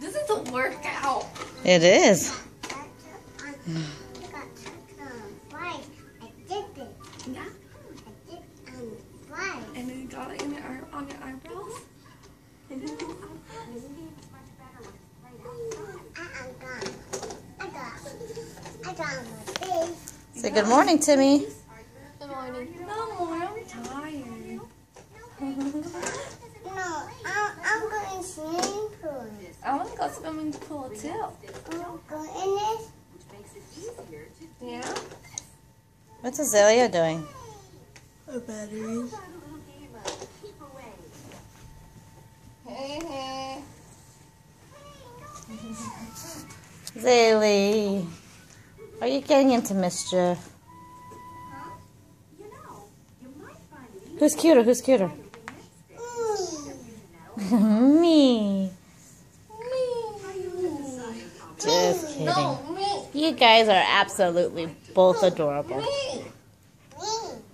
This is a workout. It is. And then you got it in your eye, on your eyebrows. Say good morning, Timmy. Good morning. No more. I'm tired. No, I'm, I'm going swimming pool. I want to go swimming pool too. I'm going in this. Yeah. What's Azalea doing? The batteries. Hey, hey. Zaylee. Are you getting into mischief? Who's cuter? Who's cuter? Me. Just kidding. No, me. You guys are absolutely both adorable. Me.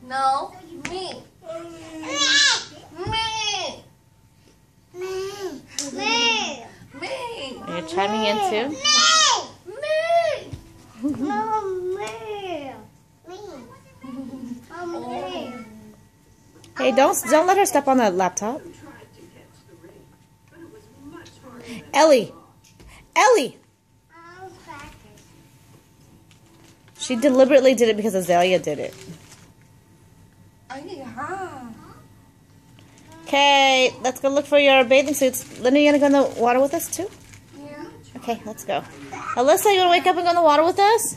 No, me. Me. Me. Are you chiming in too? Me. Me. No Me Hey, don't don't let her step on the laptop. Ellie. Ellie. She deliberately did it because Azalea did it. I get hot. Okay, let's go look for your bathing suits. Linda, you gonna go in the water with us too? Yeah. Okay, let's go. Alyssa, you gonna wake up and go in the water with us?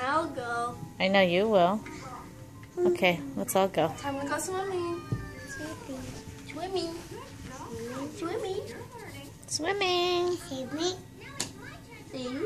I'll go. I know you will. Okay, let's all go. Time to go swimming. Swimming. Swimming. Swimming. Swimming. See?